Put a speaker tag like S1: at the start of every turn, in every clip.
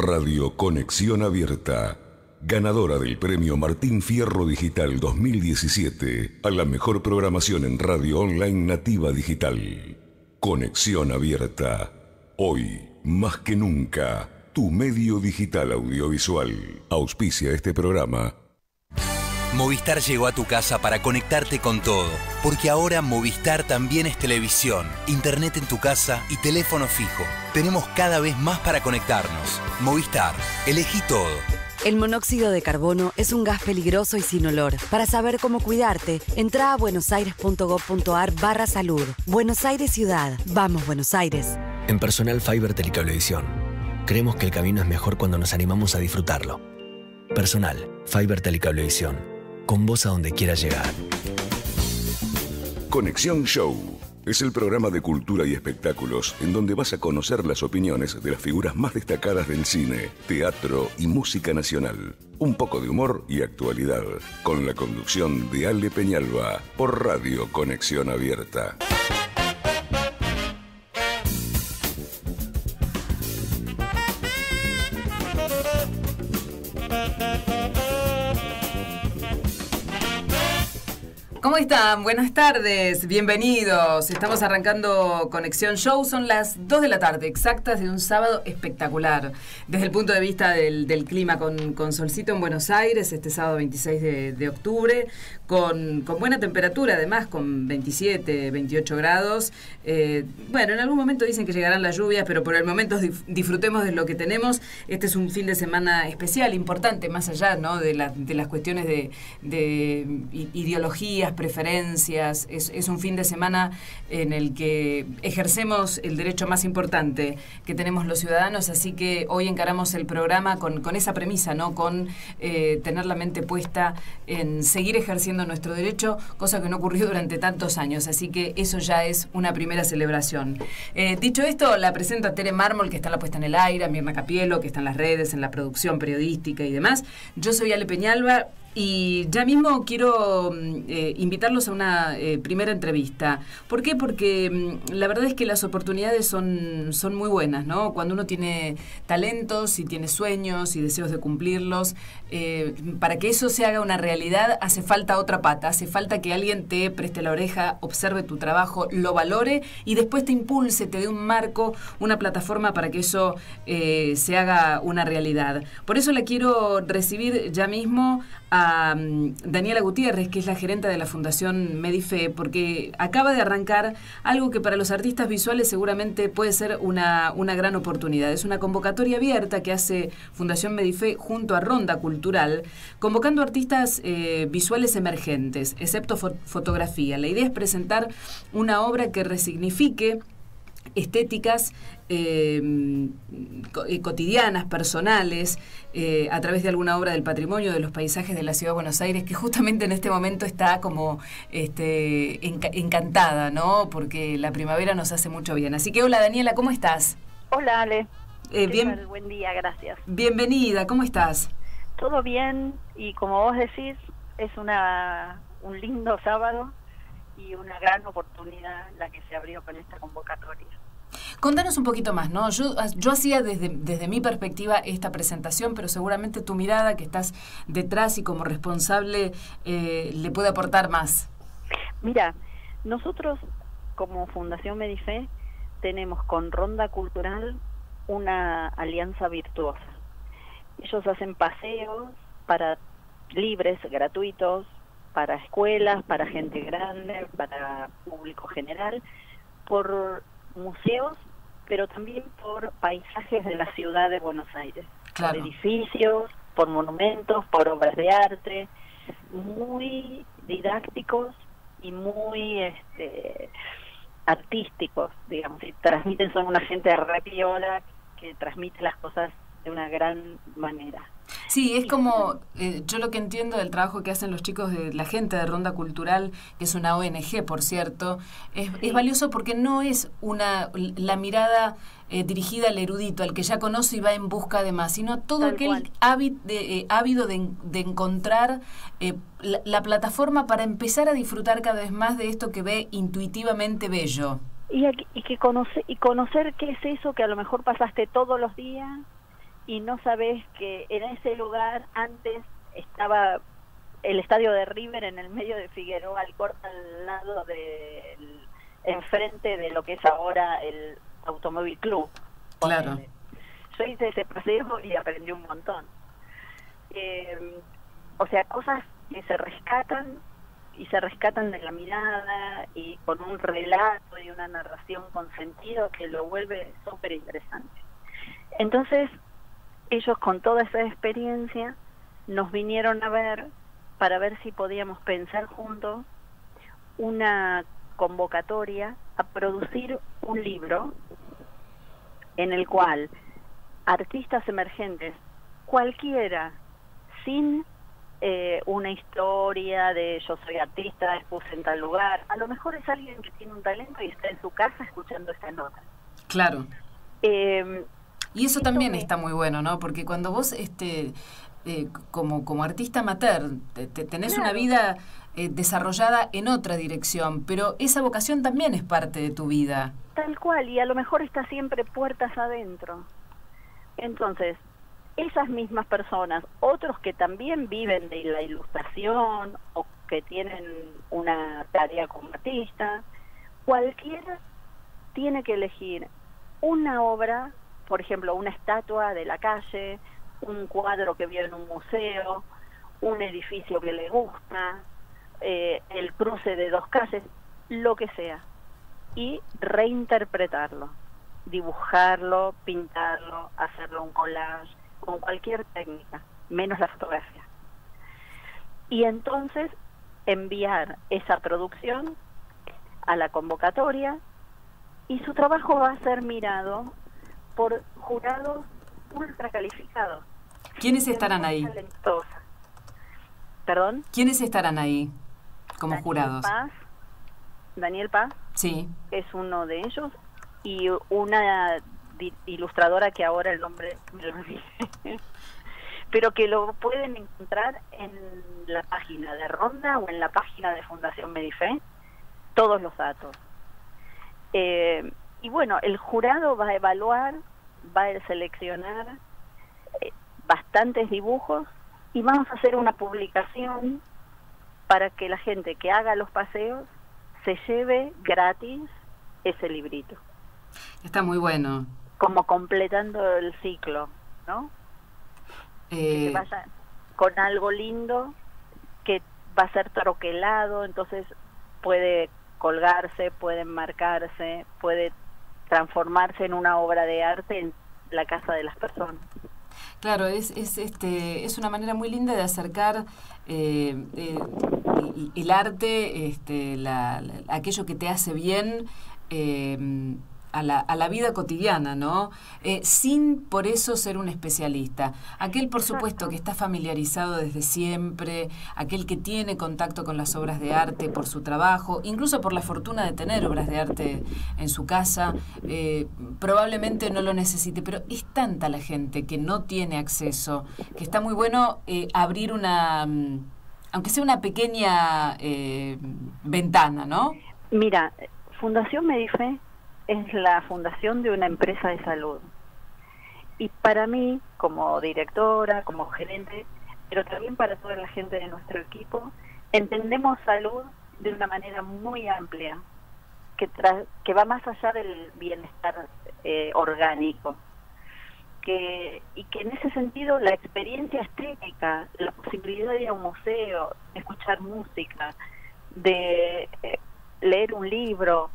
S1: Radio Conexión Abierta, ganadora del premio Martín Fierro Digital 2017 a la mejor programación en radio online nativa digital. Conexión Abierta, hoy más que nunca, tu medio digital audiovisual. Auspicia este programa.
S2: Movistar llegó a tu casa para conectarte con todo, porque ahora Movistar también es televisión, internet en tu casa y teléfono fijo. Tenemos cada vez más para conectarnos. Movistar, elegí todo.
S3: El monóxido de carbono es un gas peligroso y sin olor. Para saber cómo cuidarte, entra a buenosaires.gov.ar barra salud. Buenos Aires Ciudad. Vamos, Buenos Aires.
S4: En Personal Fiber Telecablevisión, creemos que el camino es mejor cuando nos animamos a disfrutarlo. Personal Fiber Telecablevisión. Con vos a donde quieras llegar.
S1: Conexión Show es el programa de cultura y espectáculos en donde vas a conocer las opiniones de las figuras más destacadas del cine, teatro y música nacional. Un poco de humor y actualidad, con la conducción de Ale Peñalba por Radio Conexión Abierta.
S5: ¿Cómo están? Buenas tardes, bienvenidos. Estamos arrancando Conexión Show, son las 2 de la tarde, exactas de un sábado espectacular. Desde el punto de vista del, clima, con, solcito en Buenos Aires, este sábado 26 de, de octubre, con, buena temperatura, además, con 27, 28 grados. Eh, bueno, en algún momento dicen que llegarán las lluvias, pero por el momento disfrutemos de lo que tenemos. Este es un fin de semana especial, importante, más allá ¿no? de, la, de las cuestiones de, de ideologías preferencias, es, es, un fin de semana en el que ejercemos el derecho más importante que tenemos los ciudadanos, así que hoy encaramos el programa con, con esa premisa, ¿no? con eh, tener la mente puesta en seguir ejerciendo nuestro derecho, cosa que no ocurrió durante tantos años, así que eso ya es una primera celebración. Eh, dicho esto, la presento a Tere Mármol, que está en la puesta en el aire, a Mirna Capielo, que está en las redes, en la producción periodística y demás. Yo soy Ale Peñalba, y ya mismo quiero eh, invitarlos a una eh, primera entrevista. ¿Por qué? Porque mm, la verdad es que las oportunidades son, son muy buenas, ¿no? Cuando uno tiene talentos y tiene sueños y deseos de cumplirlos, eh, para que eso se haga una realidad hace falta otra pata, hace falta que alguien te preste la oreja, observe tu trabajo, lo valore y después te impulse, te dé un marco, una plataforma para que eso se haga una realidad. Por eso la quiero recibir ya mismo a um, Daniela Gutiérrez, que es la gerente de la Fundación Medife, porque acaba de arrancar algo que para los artistas visuales seguramente puede ser una, una gran oportunidad. Es una convocatoria abierta que hace Fundación Medife junto a Ronda Cultural, convocando artistas eh, visuales emergentes, excepto fo fotografía. La idea es presentar una obra que resignifique estéticas eh, cotidianas, personales, eh, a través de alguna obra del patrimonio de los paisajes de la ciudad de Buenos Aires, que justamente en este momento está como este, enc encantada, ¿no? Porque la primavera nos hace mucho bien. Así que hola Daniela, ¿cómo estás?
S6: Hola Ale.
S5: Eh, bien,
S6: buen día, gracias.
S5: Bienvenida, ¿cómo estás?
S6: Todo bien y como vos decís, es una, un lindo sábado y una gran oportunidad la que se abrió con esta convocatoria.
S5: Contanos un poquito más, ¿no? Yo, yo hacía desde, desde mi perspectiva esta presentación, pero seguramente tu mirada, que estás detrás y como responsable, eh, le puede aportar más.
S6: Mira, nosotros como Fundación Medife tenemos con Ronda Cultural una alianza virtuosa. Ellos hacen paseos para libres, gratuitos, para escuelas, para gente grande, para público general, por museos, pero también por paisajes de la ciudad de Buenos Aires,
S5: claro.
S6: por edificios, por monumentos, por obras de arte, muy didácticos y muy este, artísticos, digamos, y transmiten, son una gente repiola que transmite las cosas de una gran manera.
S5: Sí, es como, eh, yo lo que entiendo del trabajo que hacen los chicos de la gente de Ronda Cultural, que es una ONG, por cierto, es, sí. es valioso porque no es una la mirada eh, dirigida al erudito, al que ya conoce y va en busca de más, sino todo
S6: Tal
S5: aquel ávido de, eh, ávido de, de encontrar eh, la, la plataforma para empezar a disfrutar cada vez más de esto que ve intuitivamente bello.
S6: Y, y que conoce, y conocer qué es eso que a lo mejor pasaste todos los días y no sabes que en ese lugar antes estaba el estadio de River en el medio de Figueroa, al corte al lado del enfrente de lo que es ahora el Automóvil Club.
S5: Claro.
S6: Yo hice ese paseo y aprendí un montón. Eh, o sea, cosas que se rescatan y se rescatan de la mirada y con un relato y una narración con sentido que lo vuelve súper interesante. Entonces, ellos con toda esa experiencia nos vinieron a ver para ver si podíamos pensar juntos una convocatoria a producir un libro en el cual artistas emergentes, cualquiera, sin eh, una historia de yo soy artista, expuse en tal lugar. A lo mejor es alguien que tiene un talento y está en su casa escuchando esta nota.
S5: Claro. Eh, y eso también está muy bueno, ¿no? Porque cuando vos, este, eh, como, como artista amateur, te, tenés una vida desarrollada en otra dirección, pero esa vocación también es parte de tu vida.
S6: Tal cual, y a lo mejor está siempre puertas adentro. Entonces, esas mismas personas, otros que también viven de la ilustración o que tienen una tarea como artista, cualquiera tiene que elegir una obra, por ejemplo, una estatua de la calle, un cuadro que vio en un museo, un edificio que le gusta, eh, el cruce de dos calles, lo que sea, y reinterpretarlo, dibujarlo, pintarlo, hacerlo un collage, con cualquier técnica, menos la fotografía. Y entonces enviar esa producción a la convocatoria y su trabajo va a ser mirado por jurados ultra calificados.
S5: ¿Quiénes estarán ahí?
S6: ¿Perdón?
S5: ¿Quiénes estarán ahí como jurados?
S6: Daniel Paz.
S5: Sí.
S6: Es uno de ellos y una ilustradora que ahora el nombre me lo pero que lo pueden encontrar en la página de Ronda o en la página de Fundación Medife, todos los datos. Eh, y bueno, el jurado va a evaluar, va a seleccionar eh, bastantes dibujos y vamos a hacer una publicación para que la gente que haga los paseos se lleve gratis ese librito.
S5: Está muy bueno
S6: como completando el ciclo, ¿no? Que eh, vaya con algo lindo que va a ser troquelado, entonces puede colgarse, puede enmarcarse, puede transformarse en una obra de arte en la casa de las personas.
S5: Claro, es, es, este, es una manera muy linda de acercar eh, eh, el, arte, este, la, aquello que te hace bien, a la, a la vida cotidiana, ¿no? Eh, sin por eso ser un especialista. Aquel, por supuesto, que está familiarizado desde siempre, aquel que tiene contacto con las obras de arte por su trabajo, incluso por la fortuna de tener obras de arte en su casa, eh, probablemente no lo necesite, pero es tanta la gente que no tiene acceso, que está muy bueno eh, abrir una, mm, aunque sea una pequeña ventana, ¿no?
S6: Mira, Fundación Medife es la fundación de una empresa de salud. Y para mí, como directora, como gerente, pero también para toda la gente de nuestro equipo, entendemos salud de una manera muy amplia, que, que va más allá del bienestar eh, orgánico. Que, y que en ese sentido la experiencia estética, la posibilidad de ir a un museo, de escuchar música, de eh, leer un libro,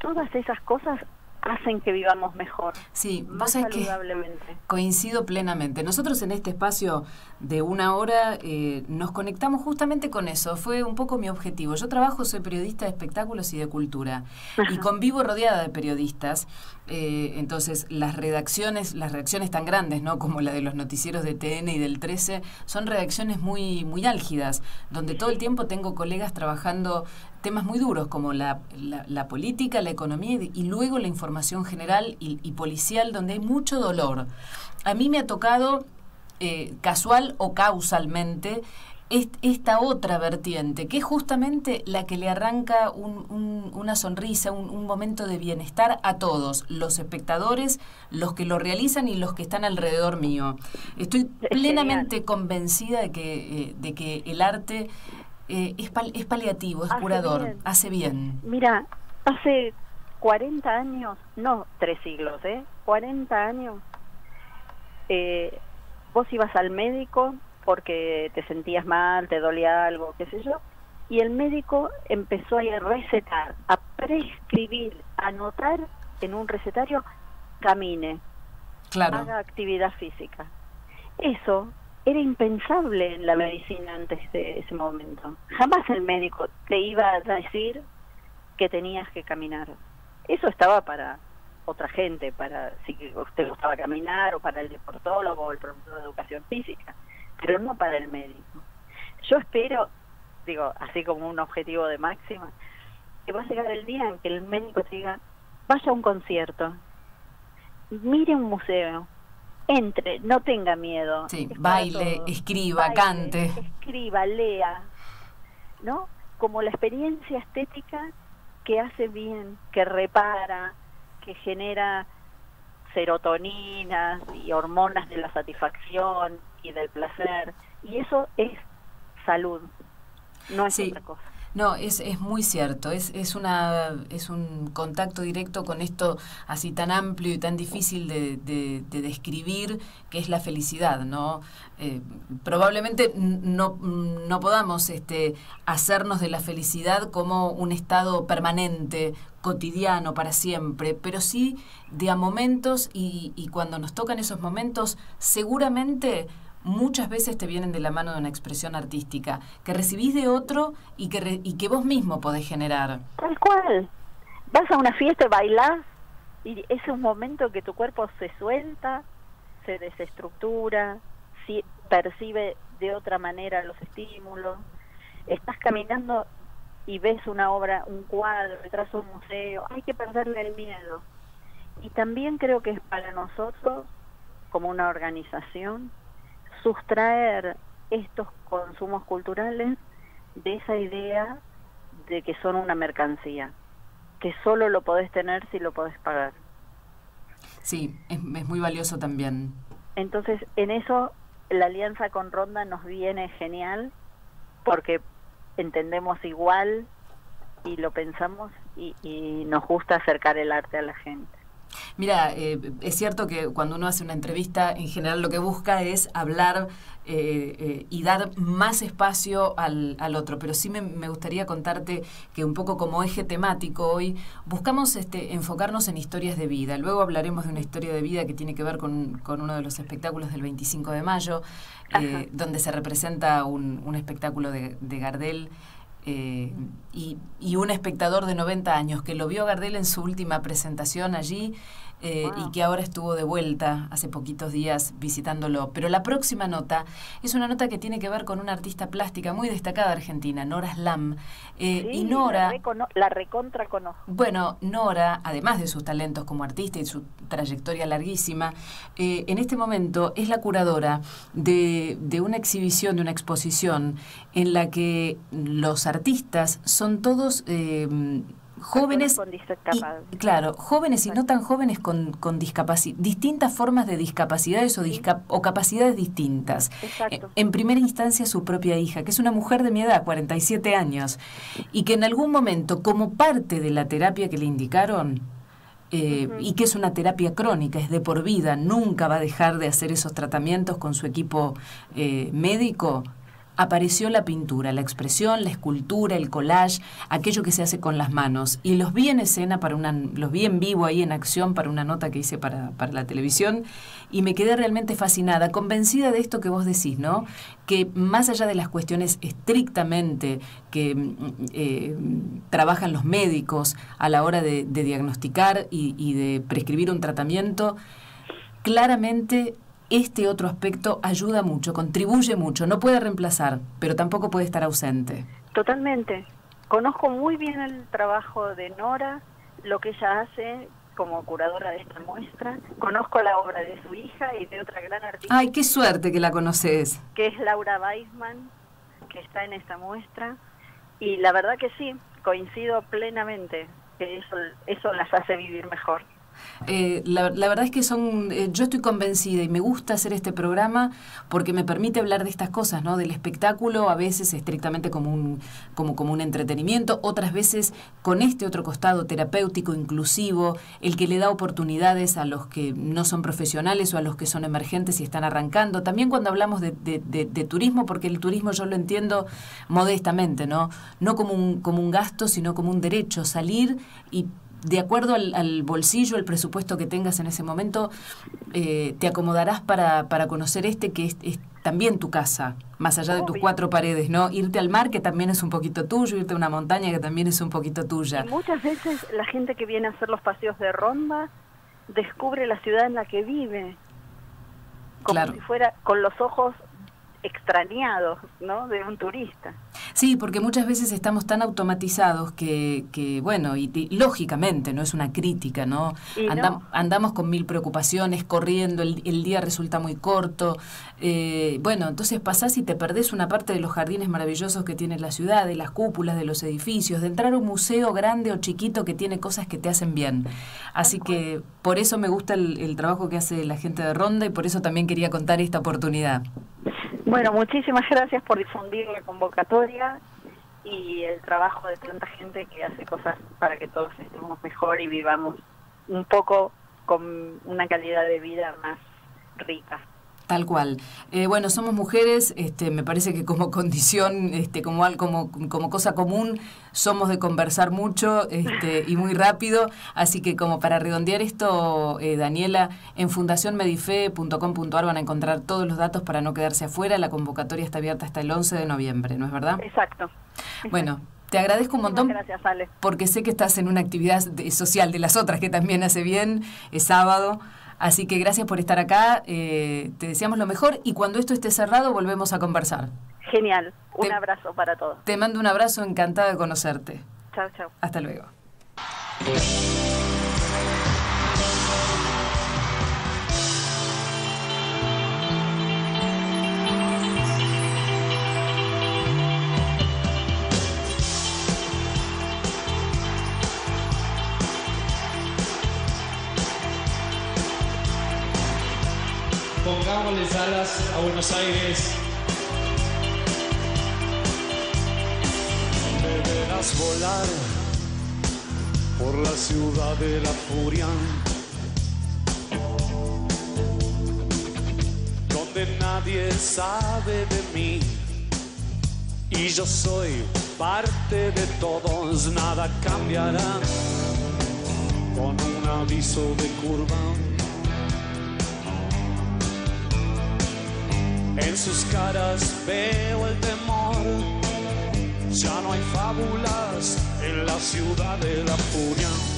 S6: todas esas cosas hacen que vivamos mejor.
S5: Sí, más saludablemente. coincido plenamente. Nosotros en este espacio de una hora eh, nos conectamos justamente con eso. Fue un poco mi objetivo. Yo trabajo, soy periodista de espectáculos y de cultura y convivo rodeada de periodistas. Eh, entonces, las redacciones, las redacciones tan grandes, ¿no? Como la de los noticieros de TN y del 13, son redacciones muy, muy álgidas, donde todo el tiempo tengo colegas trabajando temas muy duros como la, la, política, la economía y, luego la información general y, y, policial, donde hay mucho dolor. A mí me ha tocado, eh, casual o causalmente, esta otra vertiente, que es justamente la que le arranca una sonrisa, un, momento de bienestar a todos, los espectadores, los que lo realizan y los que están alrededor mío. Estoy plenamente convencida de que, eh, de que el arte eh, es, es, paliativo, es curador, hace bien.
S6: Mira, hace 40 años, no tres siglos, ¿eh? 40 años, eh, vos ibas al médico porque te sentías mal, te dolía algo, qué sé yo, y el médico empezó a recetar, a prescribir, a anotar en un recetario, camine,
S5: claro.
S6: haga actividad física. Eso era impensable en la medicina antes de ese momento. Jamás el médico te iba a decir que tenías que caminar. Eso estaba para otra gente, para si usted gustaba caminar o para el deportólogo o el profesor de educación física pero no para el médico. Yo espero, digo, así como un objetivo de máxima, que va a llegar el día en que el médico diga, vaya a un concierto, mire un museo, entre, no tenga miedo.
S5: Sí, baile, escriba, cante.
S6: Escriba, lea, ¿no? Como la experiencia estética que hace bien, que repara, que genera serotoninas y hormonas de la satisfacción y del placer. Y eso es salud, no es otra cosa.
S5: No, es, es muy cierto, es, es, una, es un contacto directo con esto así tan amplio y tan difícil de, de, describir, que es la felicidad, ¿no? Eh, probablemente no, no podamos este, hacernos de la felicidad como un estado permanente, cotidiano, para siempre, pero sí de a momentos y, y cuando nos tocan esos momentos, seguramente muchas veces te vienen de la mano de una expresión artística que recibís de otro y que, y que vos mismo podés generar.
S6: Tal cual. Vas a una fiesta y bailás y es un momento que tu cuerpo se suelta, se desestructura, si, percibe de otra manera los estímulos. Estás caminando y ves una obra, un cuadro, detrás de un museo, hay que perderle el miedo. Y también creo que es para nosotros, como una organización, sustraer estos consumos culturales de esa idea de que son una mercancía, que solo lo podés tener si lo podés pagar.
S5: Sí, es, muy valioso también.
S6: Entonces, en eso la alianza con Ronda nos viene genial porque entendemos igual y lo pensamos y nos gusta acercar el arte a la gente.
S5: Mira, eh, es cierto que cuando uno hace una entrevista, en general lo que busca es hablar eh, eh, y dar más espacio al, al otro, pero sí me, gustaría contarte que un poco como eje temático hoy buscamos este, enfocarnos en historias de vida. Luego hablaremos de una historia de vida que tiene que ver con, con uno de los espectáculos del 25 de mayo, donde se representa un, un espectáculo de, de Gardel. Eh, y, y, un espectador de 90 años que lo vio a Gardel en su última presentación allí eh, y que ahora estuvo de vuelta hace poquitos días visitándolo. Pero la próxima nota es una nota que tiene que ver con una artista plástica muy destacada argentina, Nora Slam.
S6: Eh, y Nora... La, recontra conozco.
S5: Bueno, Nora, además de sus talentos como artista y su trayectoria larguísima, eh, en este momento es la curadora de, de una exhibición, de una exposición en la que los artistas son todos jóvenes y, claro jóvenes y no tan jóvenes con, con distintas formas de discapacidades o, o capacidades distintas. En primera instancia su propia hija que es una mujer de mi edad 47 años y que en algún momento como parte de la terapia que le indicaron eh, y que es una terapia crónica, es de por vida, nunca va a dejar de hacer esos tratamientos con su equipo eh, médico, apareció la pintura, la expresión, la escultura, el collage, aquello que se hace con las manos. Y los vi en escena para una, los vi en vivo ahí en acción para una nota que hice para, para la televisión y me quedé realmente fascinada, convencida de esto que vos decís, ¿no? Que más allá de las cuestiones estrictamente que mm, eh, trabajan los médicos a la hora de, diagnosticar y, y de prescribir un tratamiento, claramente este otro aspecto ayuda mucho, contribuye mucho, no puede reemplazar, pero tampoco puede estar ausente.
S6: Totalmente. Conozco muy bien el trabajo de Nora, lo que ella hace como curadora de esta muestra. Conozco la obra de su hija y de otra gran artista.
S5: Ay, qué suerte que la conoces.
S6: Que es Laura Weisman, que está en esta muestra y la verdad que sí, coincido plenamente que eso, eso las hace vivir mejor.
S5: Eh, la, verdad es que son, eh, yo estoy convencida y me gusta hacer este programa porque me permite hablar de estas cosas, ¿no? Del espectáculo, a veces estrictamente como un, como, como un entretenimiento, otras veces con este otro costado terapéutico, inclusivo, el que le da oportunidades a los que no son profesionales o a los que son emergentes y están arrancando. También cuando hablamos de, de turismo, porque el turismo yo lo entiendo modestamente, ¿no? No como un, como un gasto, sino como un derecho, salir y de acuerdo al, bolsillo, el presupuesto que tengas en ese momento, eh, te acomodarás para, para conocer este que es, también tu casa, más allá de tus cuatro paredes, ¿no? Irte al mar, que también es un poquito tuyo, irte a una montaña, que también es un poquito tuya.
S6: muchas veces la gente que viene a hacer los paseos de ronda descubre la ciudad en la que vive, como si fuera con los ojos extrañados, ¿no? De un turista.
S5: Sí, porque muchas veces estamos tan automatizados que, que bueno, y, lógicamente, no es una crítica, ¿no? Andamos con mil preocupaciones, corriendo, el, día resulta muy corto. Eh, bueno, entonces pasás y te perdés una parte de los jardines maravillosos que tiene la ciudad, de las cúpulas, de los edificios, de entrar a un museo grande o chiquito que tiene cosas que te hacen bien. Así que por eso me gusta el, el trabajo que hace la gente de Ronda y por eso también quería contar esta oportunidad.
S6: Bueno, muchísimas gracias por difundir la convocatoria y el trabajo de tanta gente que hace cosas para que todos estemos mejor y vivamos un poco con una calidad de vida más rica.
S5: Tal cual. Eh, bueno, somos mujeres, este, me parece que como condición, este, como, como, como cosa común, somos de conversar mucho este, y muy rápido, así que como para redondear esto, eh, Daniela, en fundacionmedife.com.ar van a encontrar todos los datos para no quedarse afuera, la convocatoria está abierta hasta el 11 de noviembre, ¿no es verdad?
S6: Exacto.
S5: Bueno, te agradezco un montón.
S6: Gracias, Ale.
S5: Porque sé que estás en una actividad social de las otras que también hace bien, es sábado. Así que gracias por estar acá, eh, te deseamos lo mejor y cuando esto esté cerrado volvemos a conversar.
S6: Genial, un abrazo para todos.
S5: Te mando un abrazo, encantada de conocerte.
S6: Chao, chao.
S5: Hasta luego.
S7: Pongámosles alas a Buenos Aires.
S8: Deberás volar por la ciudad de la furia, donde nadie sabe de mí y yo soy parte de todos, nada cambiará con un aviso de curva sus caras veo el temor. Ya no hay fábulas en la ciudad de la furia.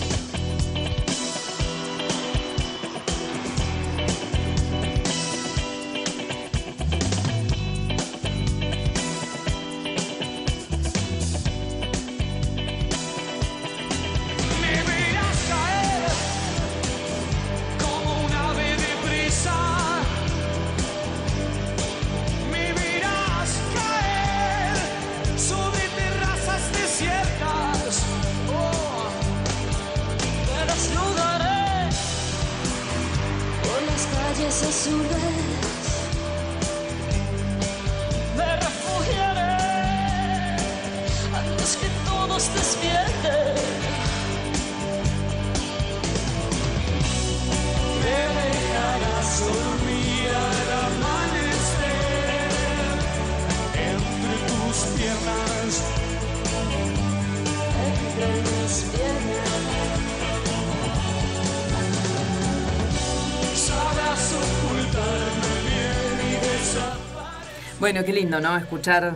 S5: Qué lindo, ¿no? Escuchar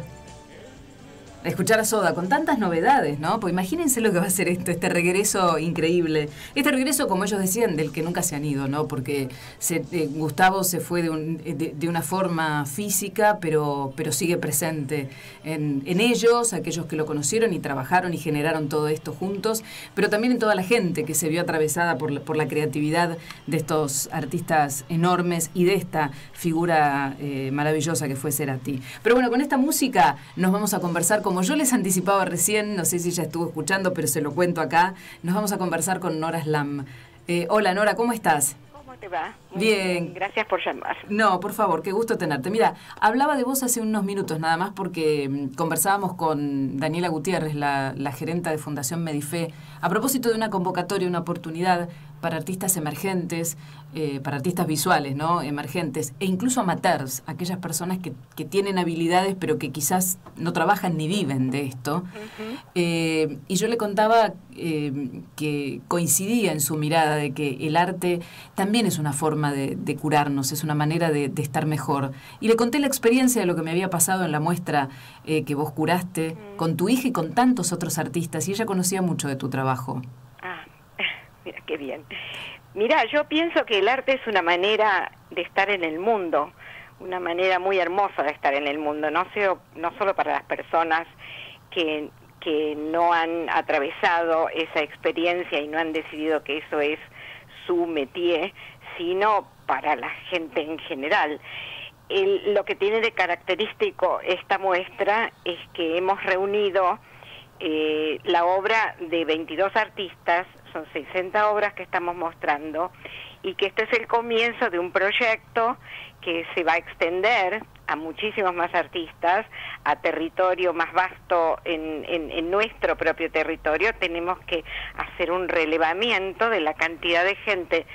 S5: escuchar a Soda con tantas novedades, ¿no? Pues imagínense lo que va a ser esto, este regreso increíble. Este regreso, como ellos decían, del que nunca se han ido, ¿no? Porque eh, Gustavo se fue de, de, una forma física, pero, pero sigue presente en, en, ellos, aquellos que lo conocieron y trabajaron y generaron todo esto juntos, pero también en toda la gente que se vio atravesada por, por la creatividad de estos artistas enormes y de esta figura eh, maravillosa que fue Cerati. Pero bueno, con esta música nos vamos a conversar con como yo les anticipaba recién, no sé si ya estuvo escuchando, pero se lo cuento acá, nos vamos a conversar con Nora Slam. Eh, hola Nora, ¿cómo estás?
S9: ¿Cómo te va?
S5: bien.
S9: Gracias por llamar.
S5: No, por favor, qué gusto tenerte. Mira, hablaba de vos hace unos minutos nada más porque mm, conversábamos con Daniela Gutiérrez, la, la gerenta de Fundación Medife, a propósito de una convocatoria, una oportunidad para artistas emergentes, eh, para artistas visuales, ¿no? Emergentes, e incluso amateurs, aquellas personas que, que, tienen habilidades pero que quizás no trabajan ni viven de esto. Eh, y yo le contaba eh, que coincidía en su mirada de que el arte también es una forma de, curarnos, es una manera de, estar mejor. Y le conté la experiencia de lo que me había pasado en la muestra que vos curaste con tu hija y con tantos otros artistas, y ella conocía mucho de tu trabajo.
S9: Mira, qué bien. Mira, yo pienso que el arte es una manera de estar en el mundo, una manera muy hermosa de estar en el mundo, no, no solo para las personas que, que no han atravesado esa experiencia y no han decidido que eso es su métier, sino para la gente en general. lo que tiene de característico esta muestra es que hemos reunido eh, la obra de 22 artistas son 60 obras que estamos mostrando y que este es el comienzo de un proyecto que se va a extender a muchísimos más artistas, a territorio más vasto en, en, nuestro propio territorio. Tenemos que hacer un relevamiento de la cantidad de gente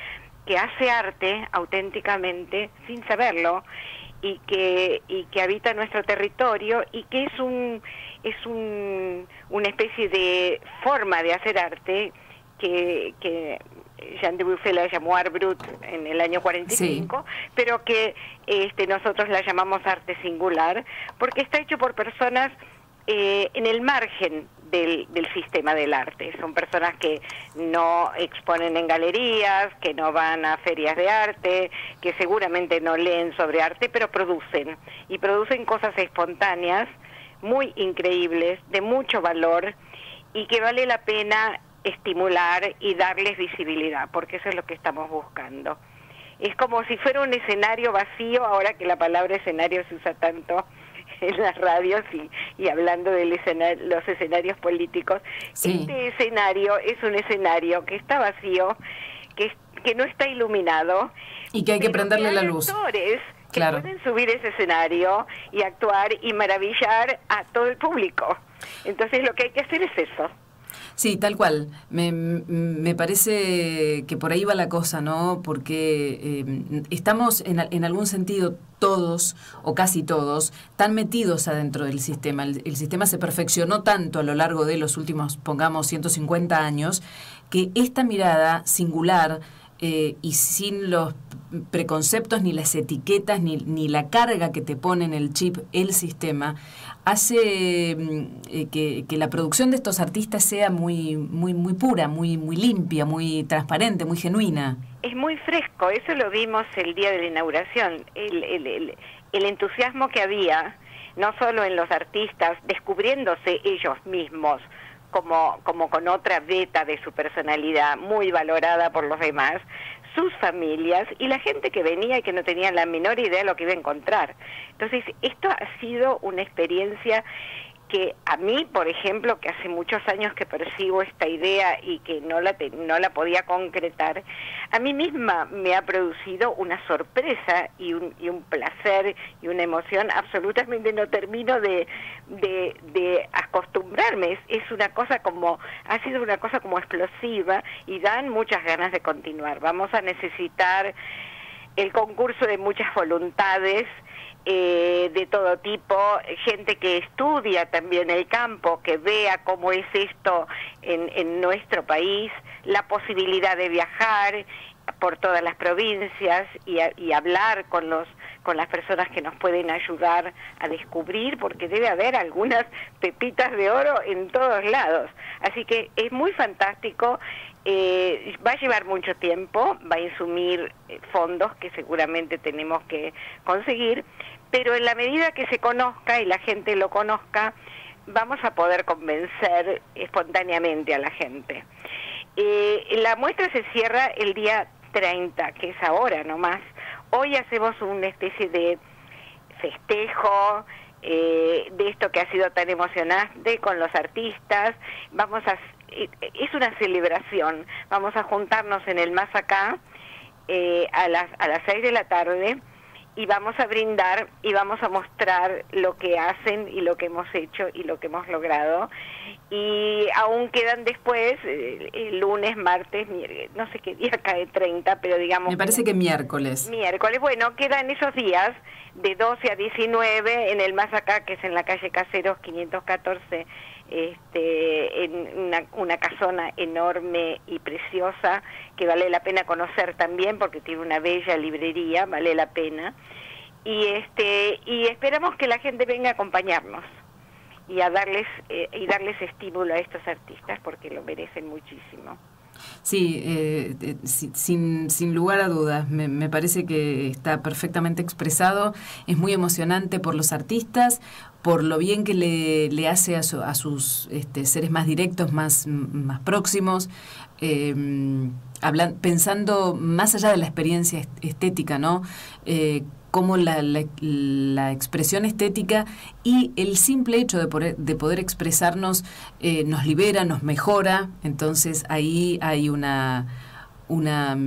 S9: que hace arte auténticamente sin saberlo y que, y que habita nuestro territorio y que es un es un, una especie de forma de hacer arte que, que Jean de Buffet la llamó Art Brut en el año 45, pero que este, nosotros la llamamos arte singular, porque está hecho por personas eh, en el margen del, del, sistema del arte. Son personas que no exponen en galerías, que no van a ferias de arte, que seguramente no leen sobre arte, pero producen. Y producen cosas espontáneas, muy increíbles, de mucho valor, y que vale la pena estimular y darles visibilidad, porque eso es lo que estamos buscando. Es como si fuera un escenario vacío, ahora que la palabra escenario se usa tanto en las radios y, y hablando de los escenarios políticos. Este escenario es un escenario que está vacío, que, que no está iluminado.
S5: Y que hay que prenderle la luz.
S9: Actores que pueden subir ese escenario y actuar y maravillar a todo el público. Entonces lo que hay que hacer es eso.
S5: Sí, tal cual. Me, me, parece que por ahí va la cosa, ¿no? Porque eh, estamos en, en, algún sentido todos, o casi todos, tan metidos adentro del sistema. El, el, sistema se perfeccionó tanto a lo largo de los últimos, pongamos, 150 años, que esta mirada singular eh, y sin los preconceptos, ni las etiquetas, ni, ni la carga que te pone en el chip el sistema, hace mm, eh, que, que, la producción de estos artistas sea muy, muy, muy pura, muy, muy limpia, muy transparente, muy genuina.
S9: Es muy fresco, eso lo vimos el día de la inauguración, el, el, el, el entusiasmo que había, no solo en los artistas, descubriéndose ellos mismos, como, como con otra beta de su personalidad muy valorada por los demás, sus familias y la gente que venía y que no tenía la menor idea de lo que iba a encontrar. Entonces, esto ha sido una experiencia que a mí, por ejemplo, que hace muchos años que percibo esta idea y que no la, no la podía concretar, a mí misma me ha producido una sorpresa y un, y un placer y una emoción absolutamente no termino de, de, de acostumbrarme. Es, es una cosa como, ha sido una cosa como explosiva y dan muchas ganas de continuar. Vamos a necesitar el concurso de muchas voluntades, eh, de todo tipo, gente que estudia también el campo, que vea cómo es esto en, en nuestro país, la posibilidad de viajar por todas las provincias y, y hablar con los con las personas que nos pueden ayudar a descubrir, porque debe haber algunas pepitas de oro en todos lados. Así que es muy fantástico. Eh, va a llevar mucho tiempo, va a insumir eh, fondos que seguramente tenemos que conseguir, pero en la medida que se conozca y la gente lo conozca, vamos a poder convencer espontáneamente a la gente. Eh, la muestra se cierra el día 30, que es ahora nomás. Hoy hacemos una especie de festejo eh, de esto que ha sido tan emocionante con los artistas. Vamos a eh, es una celebración. Vamos a juntarnos en el más acá eh, a las a las seis de la tarde y vamos a brindar y vamos a mostrar lo que hacen y lo que hemos hecho y lo que hemos logrado. Y aún quedan después, eh, el lunes, martes, no sé qué día cae 30, pero digamos...
S5: Me parece que miércoles.
S9: Miércoles, bueno, quedan esos días de 12 a 19 en el más acá, que es en la calle Caseros 514 este, en una, una, casona enorme y preciosa que vale la pena conocer también porque tiene una bella librería, vale la pena. Y, este, y esperamos que la gente venga a acompañarnos y a darles, eh, y darles estímulo a estos artistas porque lo merecen muchísimo.
S5: Sí, eh, eh sin, sin, lugar a dudas, me, me, parece que está perfectamente expresado, es muy emocionante por los artistas, por lo bien que le, le hace a, a sus este, seres más directos, más, más próximos, eh, hablan, pensando más allá de la experiencia estética, ¿no? Eh, cómo la, la, la, expresión estética y el simple hecho de poder, de poder expresarnos eh, nos libera, nos mejora, entonces ahí hay una, una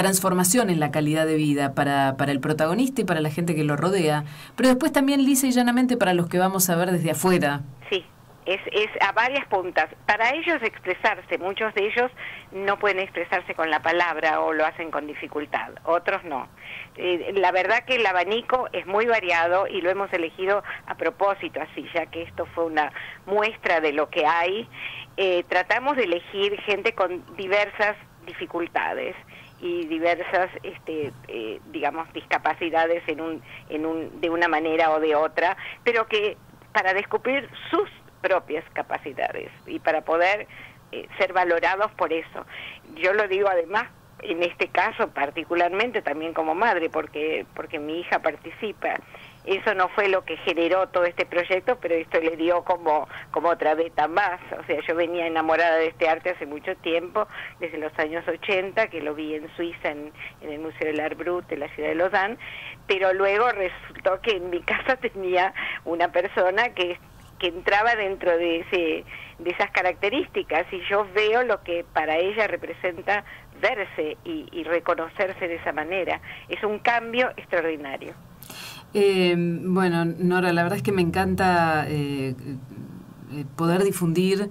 S5: transformación en la calidad de vida para, para el protagonista y para la gente que lo rodea, pero después también lisa y llanamente para los que vamos a ver desde afuera.
S9: Sí, es, es a varias puntas. Para ellos expresarse, muchos de ellos no pueden expresarse con la palabra o lo hacen con dificultad, otros no. Eh, la verdad que el abanico es muy variado y lo hemos elegido a propósito así, ya que esto fue una muestra de lo que hay. Eh, tratamos de elegir gente con diversas dificultades y diversas, este, eh, digamos, discapacidades en un, en un, de una manera o de otra, pero que para descubrir sus propias capacidades y para poder eh, ser valorados por eso. Yo lo digo además en este caso particularmente también como madre porque porque mi hija participa eso no fue lo que generó todo este proyecto, pero esto le dio como, como otra beta más. O sea, yo venía enamorada de este arte hace mucho tiempo, desde los años 80, que lo vi en Suiza, en, el Museo del Art Brut de la ciudad de Lausanne, pero luego resultó que en mi casa tenía una persona que, que entraba dentro de, ese, de esas características y yo veo lo que para ella representa verse y, y reconocerse de esa manera. Es un cambio extraordinario.
S5: Eh, bueno, Nora, la verdad es que me encanta eh, eh, poder difundir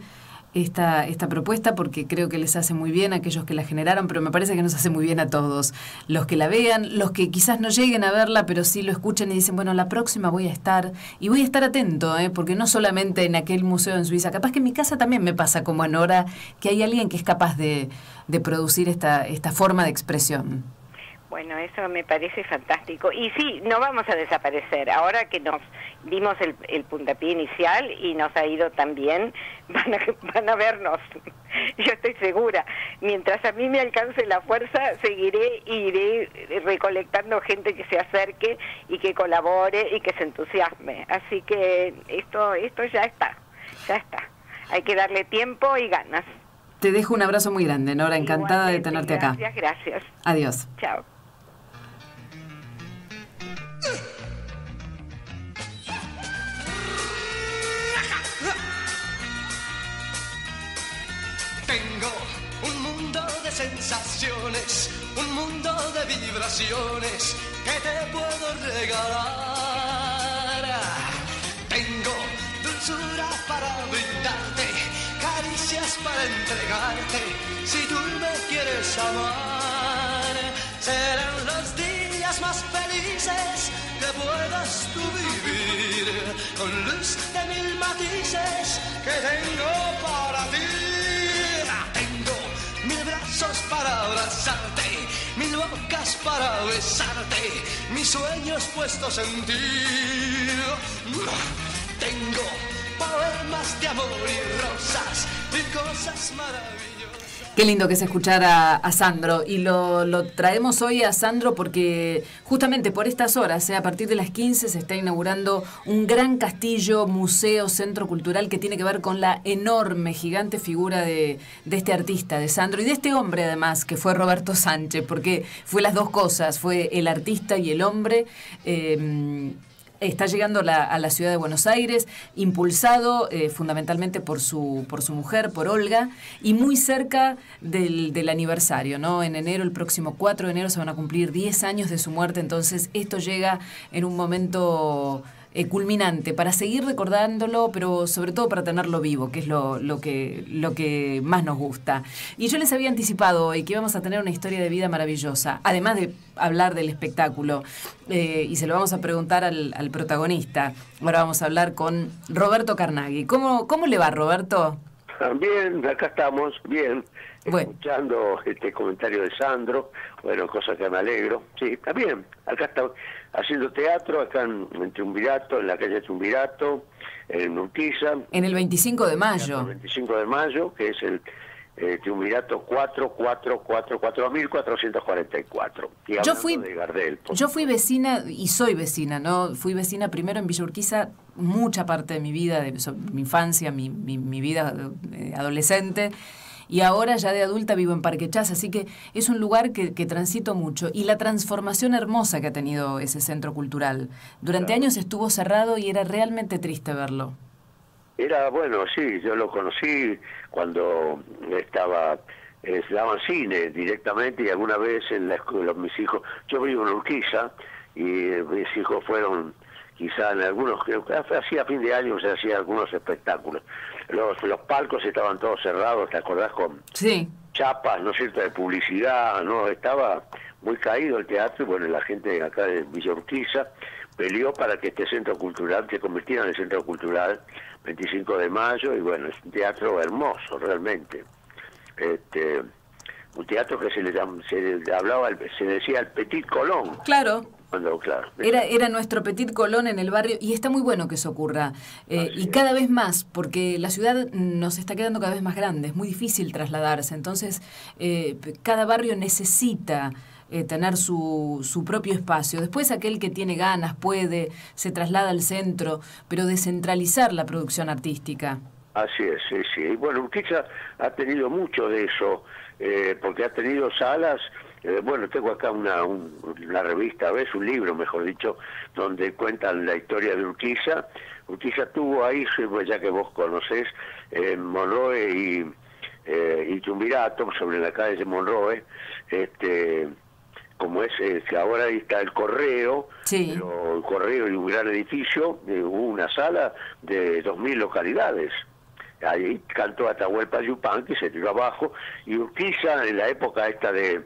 S5: esta, esta propuesta porque creo que les hace muy bien a aquellos que la generaron, pero me parece que nos hace muy bien a todos. Los que la vean, los que quizás no lleguen a verla, pero sí lo escuchen y dicen, bueno, la próxima voy a estar y voy a estar atento, ¿eh? porque no solamente en aquel museo en Suiza, capaz que en mi casa también me pasa como a Nora, que hay alguien que es capaz de, de producir esta, esta forma de expresión.
S9: Bueno, eso me parece fantástico. Y sí, no vamos a desaparecer. Ahora que nos dimos el, el puntapié inicial y nos ha ido tan bien, van a, van a vernos. Yo estoy segura. Mientras a mí me alcance la fuerza, seguiré y iré recolectando gente que se acerque y que colabore y que se entusiasme. Así que esto, esto ya está, ya está. Hay que darle tiempo y ganas.
S5: Te dejo un abrazo muy grande, Nora. Encantada
S9: Igualmente,
S5: de tenerte
S9: gracias,
S5: acá.
S9: Gracias.
S5: Adiós.
S9: Chao.
S8: Sensaciones, un mundo de vibraciones que te puedo regalar. Tengo dulzura para brindarte, caricias para entregarte, si tú me quieres amar. Serán los días más felices que puedas tú vivir, con luz de mil matices que tengo para ti. Brazos para abrazarte, mil bocas para besarte, mis sueños puestos en ti. Tengo poemas de amor y rosas y cosas maravillosas.
S5: Qué lindo que es escuchar a, Sandro. Y lo, traemos hoy a Sandro porque justamente por estas horas, eh, a partir de las 15, se está inaugurando un gran castillo, museo, centro cultural que tiene que ver con la enorme, gigante figura de, de este artista, de Sandro, y de este hombre además, que fue Roberto Sánchez, porque fue las dos cosas, fue el artista y el hombre. eh, Está llegando la- a la ciudad de Buenos Aires, impulsado eh, fundamentalmente por su, por su mujer, por Olga, y muy cerca del, del aniversario, ¿no? En enero, el próximo 4 de enero, se van a cumplir 10 años de su muerte, entonces esto llega en un momento eh, culminante para seguir recordándolo, pero sobre todo para tenerlo vivo, que es lo, lo, que, lo que más nos gusta. Y yo les había anticipado hoy que íbamos a tener una historia de vida maravillosa, además de hablar del espectáculo, eh, y se lo vamos a preguntar al, al protagonista. Ahora vamos a hablar con Roberto Carnaghi. ¿Cómo, cómo le va, Roberto?
S10: Bien, acá estamos, bien,
S5: Bueno.
S10: escuchando este comentario de Sandro, bueno, cosa que me alegro. Sí, está bien, acá está haciendo teatro, acá en, en Triunvirato, en la calle Triunvirato, en Urquiza,
S5: En el 25 de
S10: el
S5: mayo.
S10: 25 de mayo, que es el eh, Triunvirato 4444, 4444. Y
S5: Yo fui-
S10: de Gardel.
S5: Yo fui vecina y soy vecina, ¿no? Fui vecina primero en Villa Urquiza mucha parte de mi vida, de so- mi infancia, mi, mi- mi vida eh, adolescente. Y ahora ya de adulta vivo en Parque Chas, así que es un lugar que, que transito mucho. Y la transformación hermosa que ha tenido ese centro cultural. Durante años estuvo cerrado y era realmente triste verlo.
S10: Era, bueno, sí, yo lo conocí cuando estaba, eh, daban cine directamente y alguna vez en la escuela, mis hijos, yo vivo en Urquiza y eh, mis hijos fueron quizá en algunos, hacía fin de año se hacían algunos espectáculos. Los, los palcos estaban todos cerrados, ¿te acordás? Con
S5: Sí.
S10: chapas, ¿no es cierto?, de publicidad, ¿no? Estaba muy caído el teatro y bueno, la gente acá de Villa Urquiza peleó para que este centro cultural se convirtiera en el centro cultural 25 de mayo y bueno, es un teatro hermoso realmente. Este, un teatro que se le, se le hablaba, se decía el Petit Colón,
S5: Claro,
S10: cuando, claro.
S5: Era, era nuestro Petit Colón en el barrio y está muy bueno que eso ocurra. Eh, y cada vez más, porque la ciudad nos está quedando cada vez más grande, es muy difícil trasladarse. Entonces, eh, cada barrio necesita eh, tener su, su propio espacio. Después aquel que tiene ganas puede, se traslada al centro, pero descentralizar la producción artística.
S10: Así es, sí, sí. Y bueno, Urquiza ha tenido mucho de eso, eh, porque ha tenido salas, eh, bueno, tengo acá una, un- una revista, ¿ves? Un libro, mejor dicho, donde cuentan la historia de Urquiza. Urquiza tuvo ahí, pues, ya que vos conocés, eh, Monroe y, eh, y Chumbirato, sobre la calle de Monroe, este como es eh, que ahora ahí está el correo,
S5: Sí.
S10: pero el correo y un gran edificio, eh, hubo una sala de 2.000 localidades. Ahí cantó Atahualpa Yupan, que se tiró abajo, y Urquiza, en la época esta de,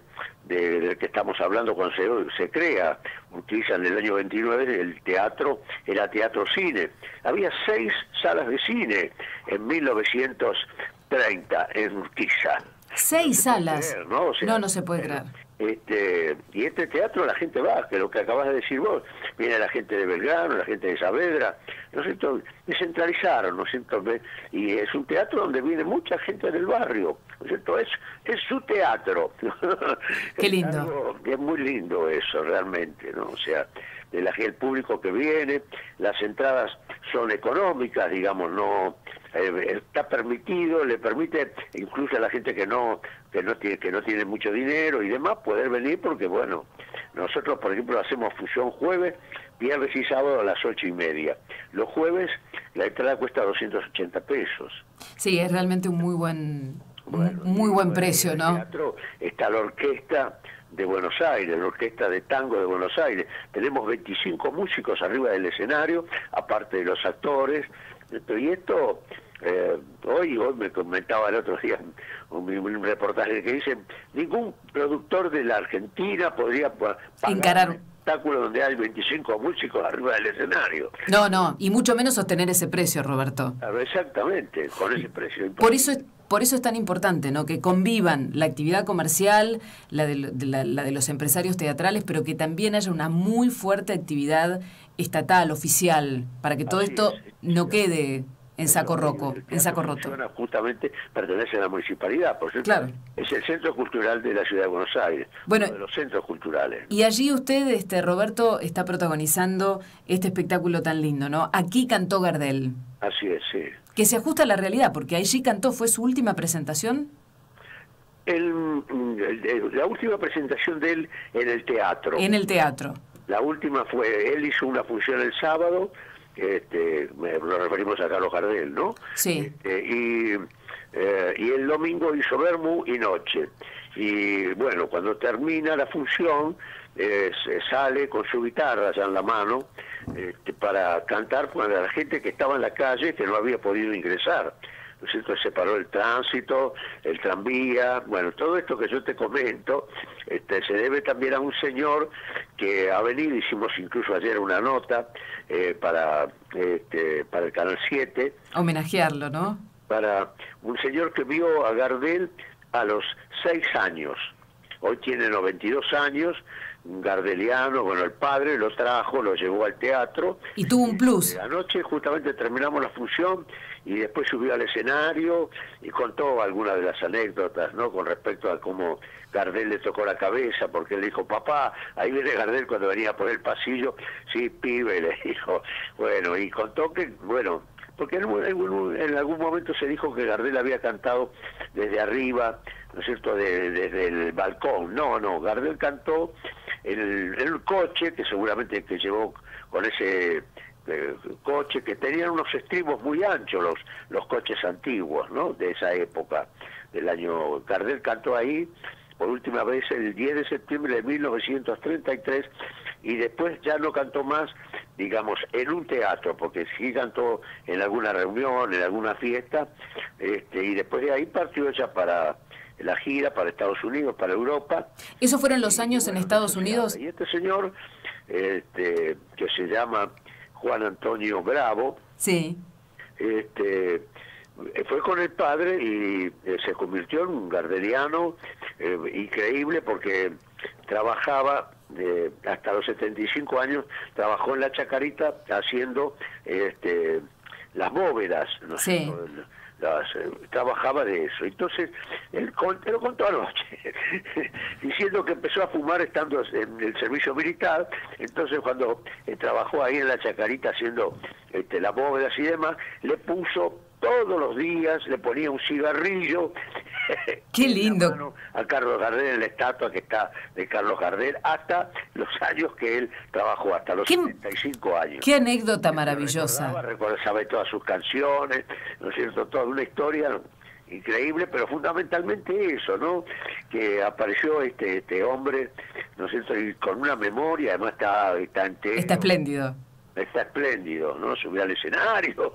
S10: de, que estamos hablando, cuando se, se crea Urquiza en el año 29, el teatro era teatro-cine. Había seis salas de cine en 1930 en Urquiza.
S5: Seis salas.
S10: creer, ¿no? O sea,
S5: no, no se puede creer.
S10: Este, y este teatro la gente va, que lo que acabas de decir vos, viene la gente de Belgrano, la gente de Saavedra, ¿no es cierto? Descentralizaron, ¿no es cierto? Y es un teatro donde viene mucha gente del barrio, ¿no es cierto? Es, es su teatro.
S5: Qué
S10: Es
S5: lindo.
S10: algo- es muy lindo eso, realmente, ¿no? O sea, de la, el público que viene, las entradas son económicas, digamos, no eh, está permitido, le permite incluso a la gente que no que no tiene que no tiene mucho dinero y demás poder venir porque bueno, nosotros por ejemplo hacemos fusión jueves, viernes y sábado a las ocho y media. Los jueves la entrada cuesta 280 pesos.
S5: Sí, es realmente un muy buen,
S10: Bueno,
S5: muy buen
S10: bueno,
S5: precio, ¿no?
S10: teatro está la orquesta de Buenos Aires, la orquesta de tango de Buenos Aires. Tenemos 25 músicos arriba del escenario, aparte de los actores. Y esto, eh, hoy, hoy me comentaba el otro día un, un reportaje que dice, ningún productor de la Argentina podría pa- pagar
S5: Encarar.
S10: un espectáculo donde hay 25 músicos arriba del escenario.
S5: No, no, y mucho menos sostener ese precio, Roberto.
S10: Exactamente, con ese precio.
S5: Por eso, es- por eso es tan importante, ¿no? Que convivan la actividad comercial, la de, la, de los empresarios teatrales, pero que también haya una muy fuerte actividad estatal, oficial, para que todo esto no quede en saco roco, en saco roto.
S10: Justamente pertenece a la municipalidad, por cierto.
S5: Claro.
S10: Es el centro cultural de la ciudad de Buenos Aires,
S5: bueno,
S10: uno de los centros culturales.
S5: Y allí usted, este Roberto, está protagonizando este espectáculo tan lindo, ¿no? Aquí cantó Gardel.
S10: Así es, sí.
S5: Que se ajusta a la realidad, porque allí cantó, ¿fue su última presentación?
S10: El, la última presentación de él en el teatro.
S5: En el teatro.
S10: La última fue, él hizo una función el sábado, este, nos referimos a Carlos Gardel, ¿no?
S5: Sí.
S10: Este, y, eh, y el domingo hizo Vermu y Noche. Y bueno, cuando termina la función, eh, sale con su guitarra ya en la mano este, para cantar para la gente que estaba en la calle que no había podido ingresar. ¿no es cierto? Se paró el tránsito, el tranvía, bueno, todo esto que yo te comento este, se debe también a un señor que ha venido, hicimos incluso ayer una nota eh, para, este, para el Canal 7.
S5: Homenajearlo, ¿no?
S10: Para un señor que vio a Gardel a los seis años. Hoy tiene 92 años, gardeliano, bueno, el padre lo trajo, lo llevó al teatro.
S5: Y tuvo un plus.
S10: Anoche justamente terminamos la función y después subió al escenario y contó algunas de las anécdotas, ¿no? Con respecto a cómo Gardel le tocó la cabeza, porque le dijo, papá, ahí viene Gardel cuando venía por el pasillo, sí, pibe, le dijo, bueno, y contó que, bueno, porque en, en, algún momento se dijo que Gardel había cantado desde arriba, ¿no es cierto?, desde el balcón. No, no, Gardel cantó en el, coche, que seguramente que llevó con ese eh, coche, que tenían unos estribos muy anchos los, los coches antiguos, ¿no?, de esa época, del año... Gardel cantó ahí por última vez el 10 de septiembre de 1933 y después ya no cantó más, digamos, en un teatro, porque sí cantó en alguna reunión, en alguna fiesta, este, y después de ahí partió ya para la gira, para Estados Unidos, para Europa.
S5: ¿Esos fueron los años en Estados Unidos?
S10: Y este señor, este, que se llama Juan Antonio Bravo,
S5: sí.
S10: este, fue con el padre y eh, se convirtió en un garderiano eh, increíble porque trabajaba eh, hasta los 75 años, trabajó en la Chacarita haciendo este, las bóvedas, ¿no? Trabajaba de eso. Entonces, él, lo contó anoche, diciendo que empezó a fumar estando en el servicio militar, entonces cuando trabajó ahí en la Chacarita haciendo este, las bóvedas y demás, le puso todos los días le ponía un cigarrillo.
S5: Qué lindo.
S10: A Carlos Gardel en la estatua que está de Carlos Gardel hasta los años que él trabajó, hasta los 75 años.
S5: Qué anécdota maravillosa.
S10: Recordaba, sabe todas sus canciones, ¿no es cierto? Toda una historia increíble, pero fundamentalmente eso, ¿no? Que apareció este este hombre, ¿no es cierto? Y con una memoria, además está, está entero.
S5: Está espléndido
S10: está espléndido, ¿no? Subir al escenario.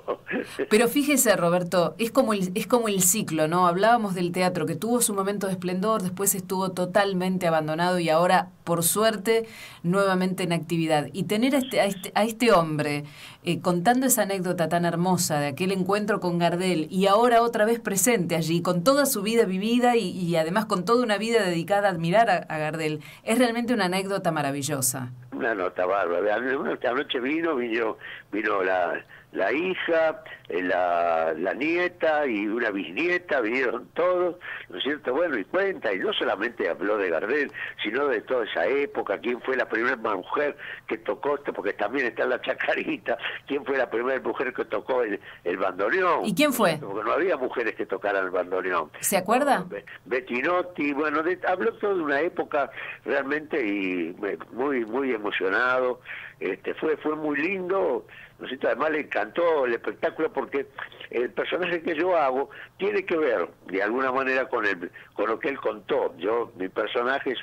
S5: Pero fíjese, Roberto, es como el, es como el ciclo, ¿no? Hablábamos del teatro que tuvo su momento de esplendor, después estuvo totalmente abandonado y ahora, por suerte, nuevamente en actividad. Y tener a este, a este, a este hombre eh, contando esa anécdota tan hermosa de aquel encuentro con Gardel y ahora otra vez presente allí, con toda su vida vivida y, además con toda una vida dedicada a admirar a Gardel, es realmente una anécdota maravillosa
S10: una nota bárbara. Anoche vino, vino, vino la, la hija, eh, la, la nieta y una bisnieta, vinieron todos, ¿no es cierto? Bueno, y cuenta, y no solamente habló de Gardel, sino de toda esa época, quién fue la primera mujer que tocó, esto porque también está la chacarita, quién fue la primera mujer que tocó el, el bandoneón.
S5: ¿Y quién fue?
S10: Porque no había mujeres que tocaran el bandoneón.
S5: ¿Se acuerda?
S10: Bettinotti, bueno, habló todo de una época realmente y muy, muy emocionado, este, fue, fue muy lindo, ¿no Además le encantó el espectáculo porque el personaje que yo hago tiene que ver de alguna manera con el con lo que él contó. Yo mi personaje es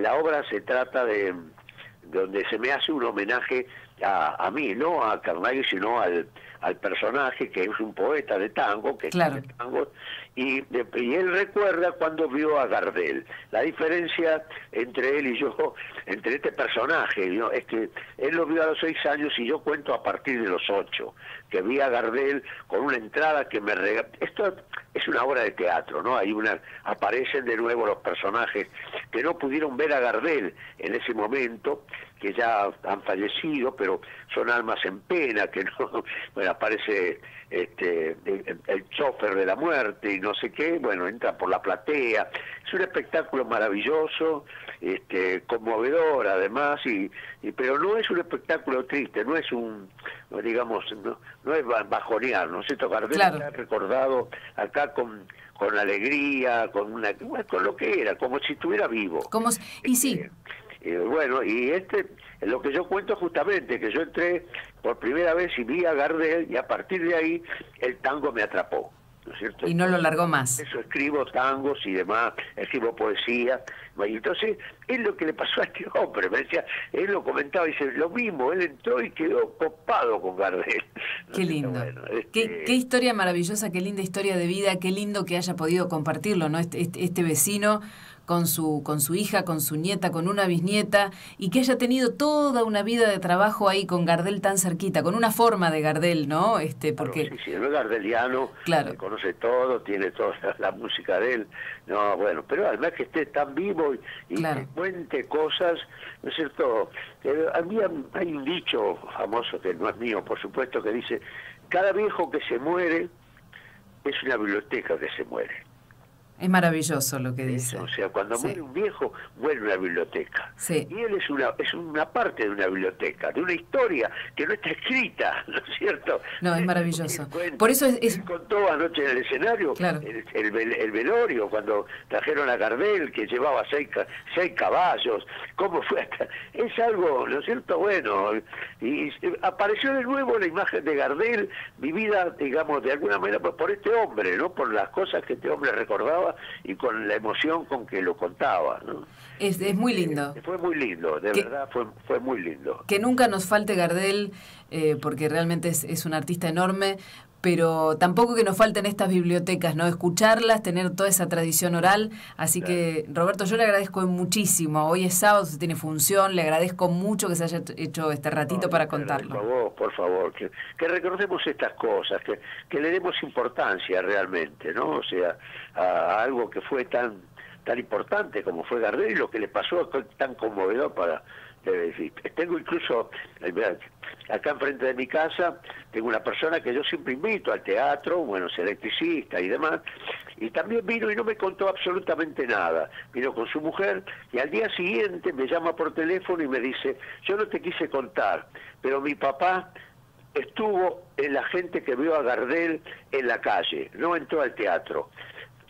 S10: la obra se trata de donde se me hace un homenaje a, a mí, no a Carnegie, sino al, al personaje que es un poeta de tango, que
S5: Claro.
S10: escribe tangos, y, y él recuerda cuando vio a Gardel. La diferencia entre él y yo, entre este personaje, ¿no? es que él lo vio a los seis años y yo cuento a partir de los ocho, que vi a Gardel con una entrada que me regaló. Esto es una obra de teatro, ¿no? Hay una aparecen de nuevo los personajes que no pudieron ver a Gardel en ese momento, que ya han fallecido, pero son almas en pena, que no, bueno, aparece este el, el chofer de la muerte y no sé qué, bueno, entra por la platea, es un espectáculo maravilloso, este, conmovedor además, y, y- pero no es un espectáculo triste, no es un, digamos, no, no es ba- bajonear, ¿no es cierto? Gardel
S5: Claro.
S10: recordado acá con con alegría, con una con lo que era, como si estuviera vivo.
S5: Como y sí,
S10: Eh, bueno, y este, lo que yo cuento justamente, que yo entré por primera vez y vi a Gardel y a partir de ahí el tango me atrapó. ¿no es cierto?
S5: y no lo largó más.
S10: Eso escribo tangos y demás, escribo poesía. Y entonces, es lo que le pasó a este hombre. Me decía, él lo comentaba y dice, lo mismo, él entró y quedó copado con Gardel. ¿No
S5: Qué lindo.
S10: Bueno, este,
S5: Qué, qué historia maravillosa, qué linda historia de vida, qué lindo que haya podido compartirlo, ¿no? Este, este, este vecino con su, con su hija, con su nieta, con una bisnieta, y que haya tenido toda una vida de trabajo ahí con Gardel tan cerquita, con una forma de Gardel, ¿no? Este, porque
S10: Sí, sí, no es gardeliano,
S5: Claro.
S10: que conoce todo, tiene toda la música de él. No, bueno, pero además que esté tan vivo y, y
S5: Claro.
S10: que cuente cosas, ¿no es cierto? Eh, había, hay un dicho famoso, que no es mío, por supuesto, que dice, cada viejo que se muere es una biblioteca que se muere.
S5: Es maravilloso lo que dice.
S10: O sea, cuando
S5: Sí.
S10: muere un viejo, muere una biblioteca.
S5: Sí.
S10: Y él es una, es una parte de una biblioteca, de una historia que no está escrita, ¿no es cierto?
S5: No, es maravilloso.
S10: Cuenta-
S5: Por eso es- es-
S10: él contó anoche en el escenario
S5: Claro.
S10: el, el vel- el velorio, cuando trajeron a Gardel, que llevaba seis, seis caballos, cómo fue hasta... Es algo, ¿no es cierto? Bueno, y, y apareció de nuevo la imagen de Gardel, vivida, digamos, de alguna manera por, por este hombre, ¿no? Por las cosas que este hombre recordaba y con la emoción con que lo contaba, ¿no?
S5: Es, es muy lindo.
S10: Fue muy lindo, de verdad fue, fue muy lindo.
S5: Que nunca nos falte Gardel, eh, porque realmente es, es un artista enorme, pero tampoco que nos falten estas bibliotecas, ¿no? Escucharlas, tener toda esa tradición oral. Así que, Roberto, yo le agradezco muchísimo. Hoy es sábado, se tiene función, le agradezco mucho que se haya hecho este ratito para
S10: Por
S5: contarlo.
S10: favor, por favor, que, que recordemos estas cosas, que, que le demos importancia realmente, ¿no? O sea, a, a algo que fue tan tan importante como fue Gardel y lo que le pasó tan conmovedor para tengo incluso eh, acá enfrente de mi casa tengo una persona que yo siempre invito al teatro bueno es electricista y demás y también vino y no me contó absolutamente nada vino con su mujer y al día siguiente me llama por teléfono y me dice yo no te quise contar pero mi papá estuvo en la gente que vio a Gardel en la calle, no entró al teatro.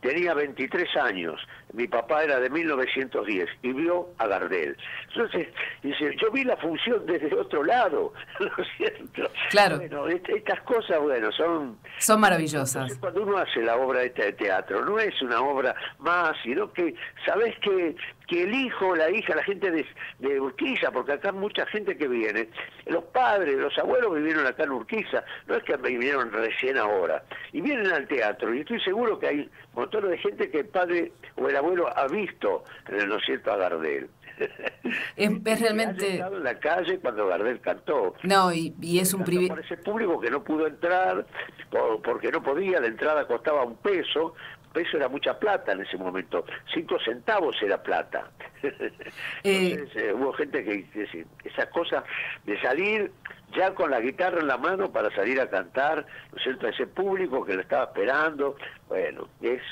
S10: Tenía 23 años, mi papá era de 1910 y vio a Gardel. Entonces, dice, yo vi la función desde otro lado, ¿no es cierto?
S5: Claro.
S10: Bueno, est- estas cosas, bueno, son...
S5: Son maravillosas.
S10: Entonces, cuando uno hace la obra esta de teatro, no es una obra más, sino que sabes que, que el hijo, la hija, la gente de, de Urquiza, porque acá hay mucha gente que viene, los padres, los abuelos vivieron acá en Urquiza, no es que vinieron recién ahora, y vienen al teatro, y estoy seguro que hay un montón de gente que el padre o el abuelo ha visto, eh, ¿no es cierto?, a Gardel.
S5: Es, realmente...
S10: en la calle cuando Gardel cantó.
S5: No, y, y es un
S10: Por
S5: privilegio...
S10: ese público que no pudo entrar, por- porque no podía, la entrada costaba un peso, peso era mucha plata en ese momento, cinco centavos era plata. Entonces eh, hubo gente que, esas cosas de salir ya con la guitarra en la mano para salir a cantar, ¿no es cierto?, a ese público que lo estaba esperando, bueno, es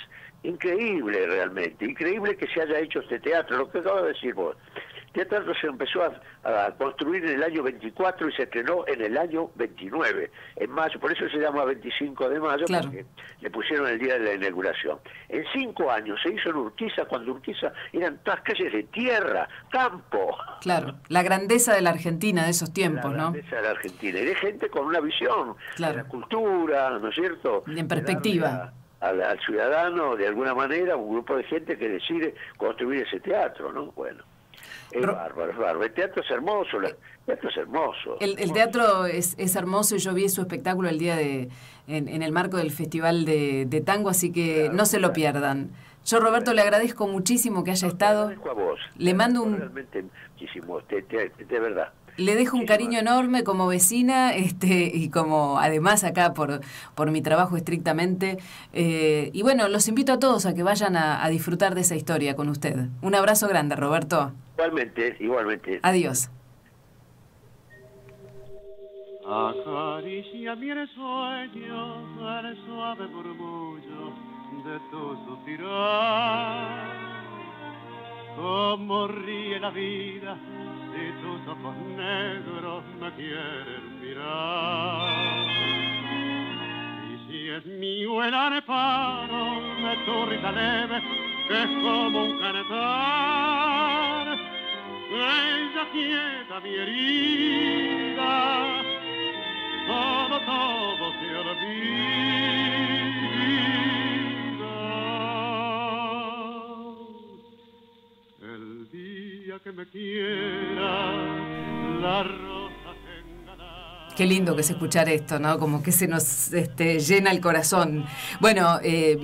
S10: increíble realmente, increíble que se haya hecho este teatro, lo que acabo de decir vos. Este teatro se empezó a, a construir en el año 24 y se estrenó en el año 29, en mayo, por eso se llama 25 de mayo,
S5: Claro.
S10: porque le pusieron el día de la inauguración. En cinco años se hizo en Urquiza, cuando Urquiza eran todas calles de tierra, campo.
S5: Claro, la grandeza de la Argentina de esos tiempos,
S10: la
S5: ¿no?
S10: grandeza de la Argentina. Y de gente con una visión
S5: Claro.
S10: de la cultura, ¿no es cierto?
S5: En perspectiva.
S10: Al, al ciudadano, de alguna manera, un grupo de gente que decide construir ese teatro, ¿no? Bueno. Es bárbaro, es bárbaro. El teatro es hermoso, el teatro es hermoso.
S5: El, teatro es, es, hermoso y yo vi su espectáculo el día de, en, el marco del Festival de, Tango, así que no se lo pierdan. Yo, Roberto, le agradezco muchísimo que haya estado.
S10: a vos.
S5: Le mando un...
S10: Realmente muchísimo, de verdad.
S5: Le dejo un cariño enorme como vecina este, y como además acá por, por mi trabajo estrictamente. Eh, y bueno, los invito a todos a que vayan a, disfrutar de esa historia con usted. Un abrazo grande, Roberto.
S10: Igualmente, igualmente.
S5: Adiós.
S11: Acaricia mi sueño, el suave murmullo de tu suspirar. Como ríe la vida si tus ojos negros me quieren mirar. Y si es mío el areparo de tu risa leve, que es como un canetar, ella quieta mi herida, todo, todo se olvida. Que me quiera, la
S5: Qué lindo que es escuchar esto, ¿no? Como que se nos este, llena el corazón. Bueno, eh,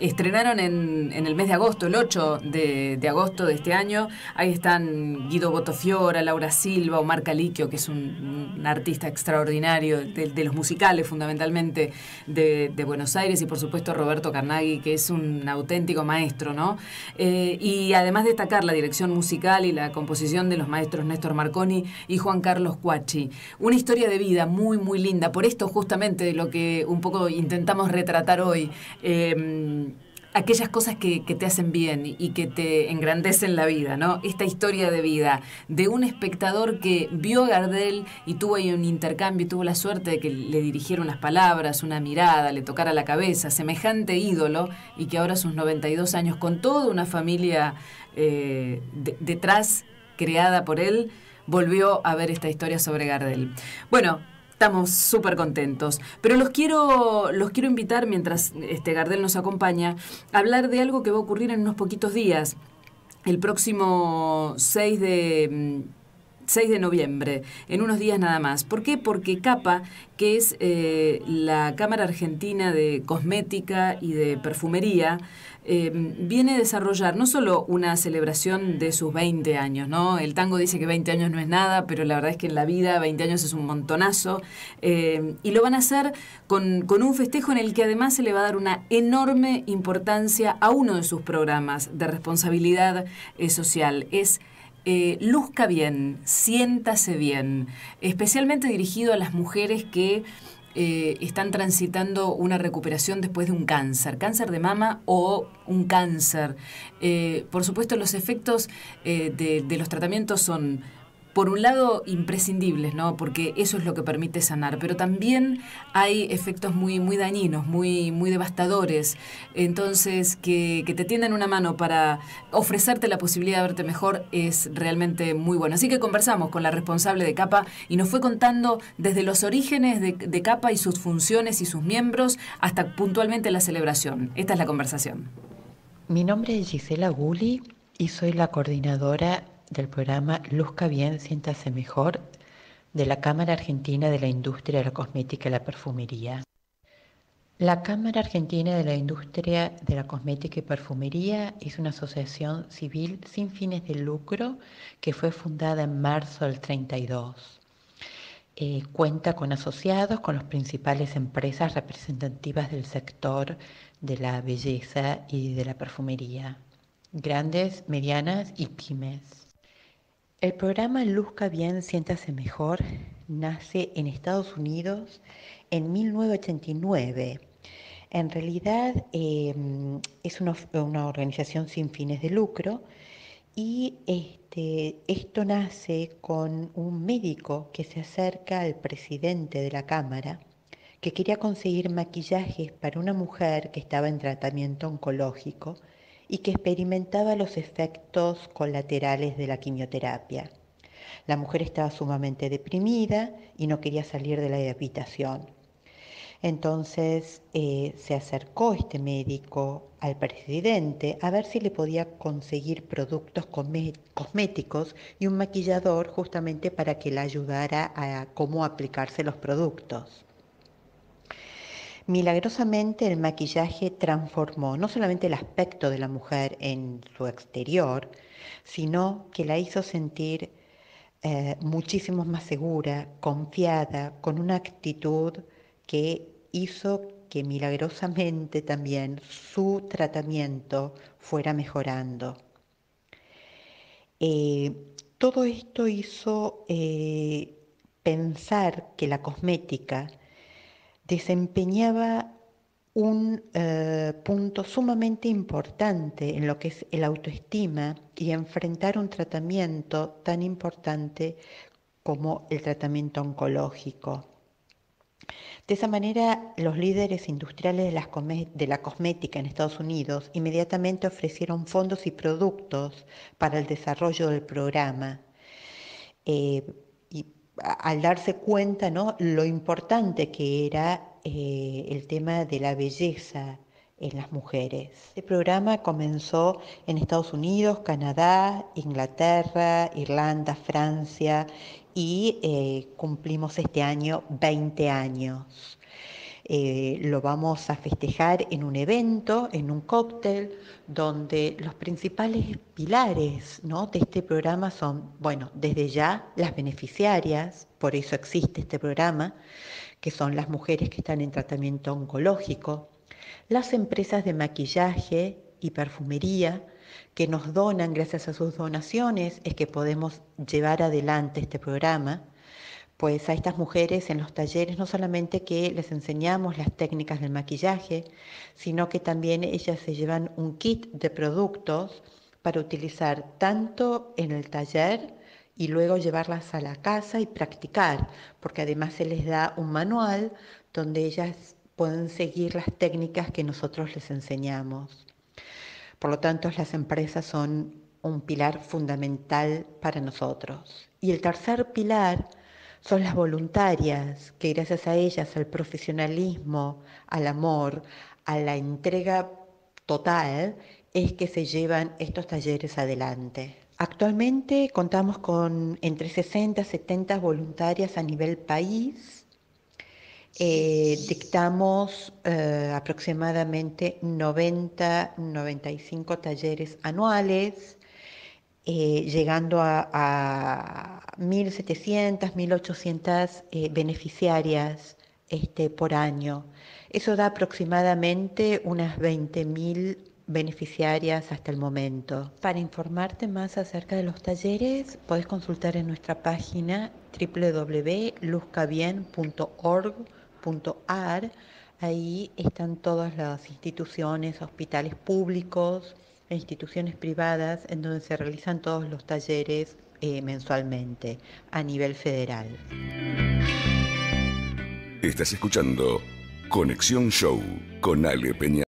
S5: estrenaron en, el mes de agosto, el 8 de, agosto de este año. Ahí están Guido Botofiora, Laura Silva, Omar Caliquio, que es un, artista extraordinario de, los musicales fundamentalmente de, Buenos Aires, y por supuesto Roberto Carnaghi, que es un auténtico maestro, ¿no? Eh, y además destacar la dirección musical y la composición de los maestros Néstor Marconi y Juan Carlos Cuachi. Una historia de vida muy, muy linda. Por esto justamente lo que un poco intentamos retratar hoy. Em, aquellas cosas que, te hacen bien y que te engrandecen la vida, ¿no? Esta historia de vida de un espectador que vio a Gardel y tuvo ahí un intercambio tuvo la suerte de que le dirigieron unas palabras, una mirada, le tocara la cabeza, semejante ídolo y que ahora a sus 92 años con toda una familia eh, detrás creada por él, volvió a ver esta historia sobre Gardel. Bueno, estamos súper contentos. Pero los quiero, los quiero invitar, mientras este Gardel nos acompaña, a hablar de algo que va a ocurrir en unos poquitos días. El próximo 6 de 6 de noviembre, en unos días nada más. ¿Por qué? Porque CAPA, que es eh, la Cámara Argentina de Cosmética y de Perfumería, eh, viene a desarrollar no solo una celebración de sus 20 años, ¿no? El tango dice que 20 años no es nada, pero la verdad es que en la vida 20 años es un montonazo. Eh, y lo van a hacer con, con un festejo en el que además se le va a dar una enorme importancia a uno de sus programas de responsabilidad social. Es eh, luzca bien, siéntase bien, especialmente dirigido a las mujeres que eh, están transitando una recuperación después de un cáncer, cáncer de mama o un cáncer. Eh, por supuesto, los efectos de, de los tratamientos son por un lado imprescindibles, ¿no? Porque eso es lo que permite sanar, pero también hay efectos muy, muy dañinos, muy, muy devastadores. Entonces, que, te tiendan una mano para ofrecerte la posibilidad de verte mejor es realmente muy bueno. Así que conversamos con la responsable de CAPA y nos fue contando desde los orígenes de, de CAPA y sus funciones y sus miembros hasta puntualmente la celebración. Esta es la conversación.
S12: Mi nombre es Gisela Gulli y soy la coordinadora del programa Luzca Bien, Siéntase Mejor de la Cámara Argentina de la Industria de la Cosmética y la Perfumería. La Cámara Argentina de la Industria de la Cosmética y Perfumería es una asociación civil sin fines de lucro que fue fundada en marzo del 32. Eh, cuenta con asociados con las principales empresas representativas del sector de la belleza y de la perfumería, grandes, medianas y pymes. El programa Luzca Bien, Siéntase Mejor nace en Estados Unidos en 1989. En realidad em, es una, organización sin fines de lucro y este, esto nace con un médico que se acerca al presidente de la Cámara que quería conseguir maquillajes para una mujer que estaba en tratamiento oncológico y que experimentaba los efectos colaterales de la quimioterapia. La mujer estaba sumamente deprimida y no quería salir de la habitación. Entonces eh, se acercó este médico al presidente a ver si le podía conseguir productos cosméticos y un maquillador justamente para que le ayudara a cómo aplicarse los productos. Milagrosamente el maquillaje transformó no solamente el aspecto de la mujer en su exterior, sino que la hizo sentir eh, muchísimo más segura, confiada, con una actitud que hizo que milagrosamente también su tratamiento fuera mejorando. Eh, todo esto hizo eh, pensar que la cosmética desempeñaba un eh, punto sumamente importante en lo que es el autoestima y enfrentar un tratamiento tan importante como el tratamiento oncológico. De esa manera, los líderes industriales de, la cosmética en Estados Unidos inmediatamente ofrecieron fondos y productos para el desarrollo del programa. Eh, al darse cuenta ¿no? lo importante que era eh, el tema de la belleza en las mujeres. Este programa comenzó en Estados Unidos, Canadá, Inglaterra, Irlanda, Francia y eh, cumplimos este año 20 años. Eh, lo vamos a festejar en un evento, en un cóctel, donde los principales pilares ¿no? de este programa son, bueno, desde ya las beneficiarias, por eso existe este programa, que son las mujeres que están en tratamiento oncológico, las empresas de maquillaje y perfumería, que nos donan, gracias a sus donaciones, es que podemos llevar adelante este programa pues a estas mujeres en los talleres no solamente que les enseñamos las técnicas del maquillaje, sino que también ellas se llevan un kit de productos para utilizar tanto en el taller y luego llevarlas a la casa y practicar, porque además se les da un manual donde ellas pueden seguir las técnicas que nosotros les enseñamos. Por lo tanto, las empresas son un pilar fundamental para nosotros. Y el tercer pilar son las voluntarias que gracias a ellas, al profesionalismo, al amor, a la entrega total, es que se llevan estos talleres adelante. Actualmente contamos con entre 60 y 70 voluntarias a nivel país. Eh, dictamos eh, aproximadamente 90-95 talleres anuales eh, llegando a, 1.700, 1.800 eh, beneficiarias este, por año. Eso da aproximadamente unas 20.000 beneficiarias hasta el momento. Para informarte más acerca de los talleres, puedes consultar en nuestra página www.luzcabien.org.ar. Ahí están todas las instituciones, hospitales públicos, e instituciones privadas en donde se realizan todos los talleres eh, mensualmente a nivel federal.
S1: Estás escuchando Conexión Show con Ale Peña.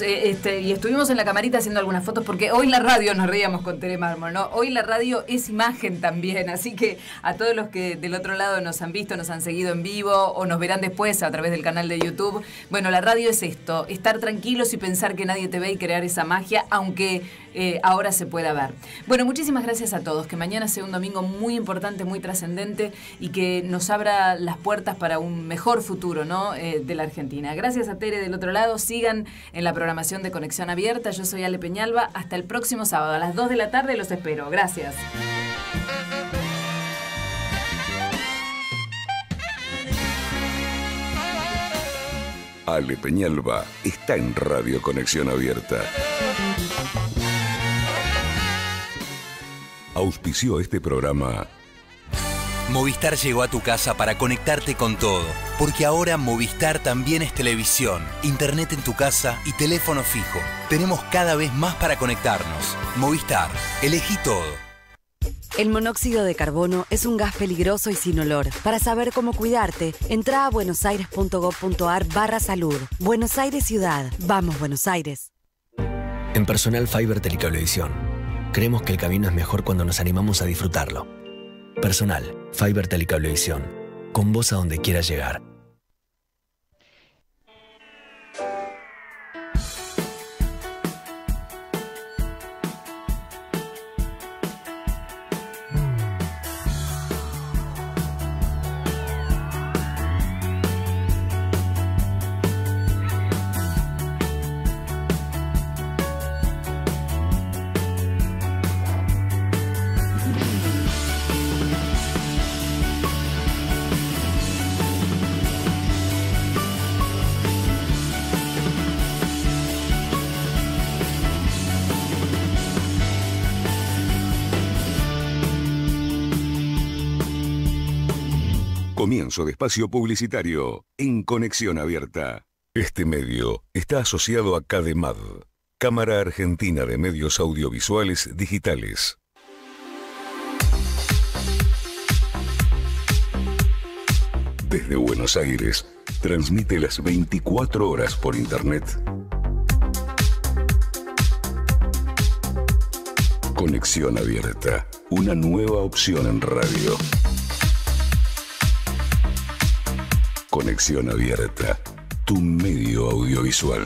S5: Eh, este, y estuvimos en la camarita haciendo algunas fotos porque hoy la radio nos reíamos con Tere Mármol, ¿no? Hoy la radio es imagen también, así que a todos los que del otro lado nos han visto, nos han seguido en vivo o nos verán después a través del canal de YouTube, bueno, la radio es esto, estar tranquilos y pensar que nadie te ve y crear esa magia, aunque eh, ahora se pueda ver. Bueno, muchísimas gracias a todos, que mañana sea un domingo muy importante, muy trascendente y que nos abra las puertas para un mejor futuro, ¿no? Eh, de la Argentina. Gracias a Tere del otro lado, sigan en la programación de Conexión Abierta, yo soy Ale Peñalba, hasta el próximo sábado a las 2 de la tarde los espero. Gracias.
S1: Ale Peñalba está en Radio Conexión Abierta. Auspició este programa.
S2: Movistar llegó a tu casa para conectarte con todo, porque ahora Movistar también es televisión, internet en tu casa y teléfono fijo. Tenemos cada vez más para conectarnos. Movistar, elegí todo.
S3: El monóxido de carbono es un gas peligroso y sin olor. Para saber cómo cuidarte, entra a buenosaires.gov.ar barra salud. Buenos Aires Ciudad. Vamos, Buenos Aires.
S4: En Personal Fiber Telecablevisión, creemos que el camino es mejor cuando nos animamos a disfrutarlo. Personal Fiber Telecablevisión. Con vos a donde quieras llegar.
S1: De espacio publicitario en Conexión Abierta. Este medio está asociado a CADEMAD, Cámara Argentina de Medios Audiovisuales Digitales. Desde Buenos Aires, transmite las 24 horas por Internet. Conexión Abierta, una nueva opción en radio. Conexión Abierta, tu medio audiovisual.